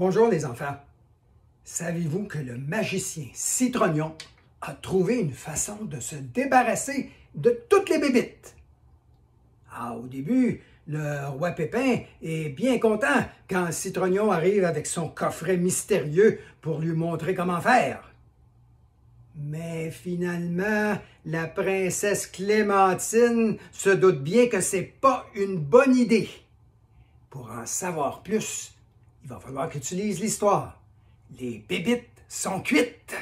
Bonjour les enfants. Savez-vous que le magicien Citronion a trouvé une façon de se débarrasser de toutes les bébites? Ah, au début, le roi Pépin est bien content quand Citronion arrive avec son coffret mystérieux pour lui montrer comment faire. Mais finalement, la princesse Clémentine se doute bien que c'est pas une bonne idée. Pour en savoir plus, il va falloir que tu lises l'histoire. Les bébites sont cuites.